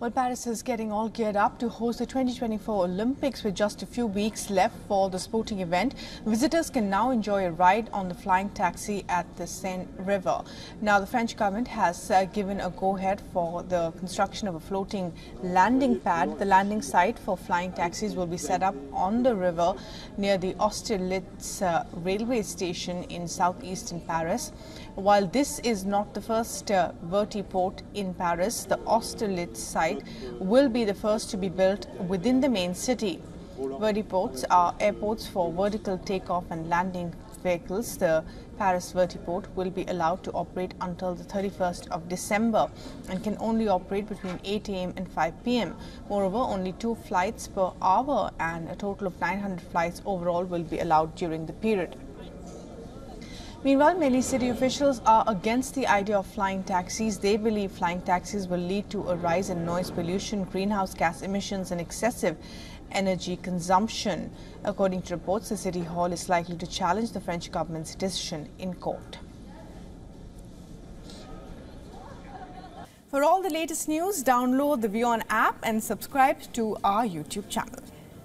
Well, Paris is getting all geared up to host the 2024 Olympics with just a few weeks left for the sporting event. Visitors can now enjoy a ride on the flying taxi at the Seine River. Now, the French government has uh, given a go-ahead for the construction of a floating landing pad. The landing site for flying taxis will be set up on the river near the Austerlitz uh, railway station in southeastern Paris. While this is not the first uh, vertiport in Paris, the Austerlitz site site will be the first to be built within the main city. Vertiports are airports for vertical takeoff and landing vehicles. The Paris Vertiport will be allowed to operate until the 31st of December and can only operate between 8 a.m. and 5 p.m. Moreover, only two flights per hour and a total of 900 flights overall will be allowed during the period. Meanwhile, many city officials are against the idea of flying taxis. They believe flying taxis will lead to a rise in noise pollution, greenhouse gas emissions and excessive energy consumption. According to reports, the City Hall is likely to challenge the French government's decision in court. For all the latest news, download the WION app and subscribe to our YouTube channel.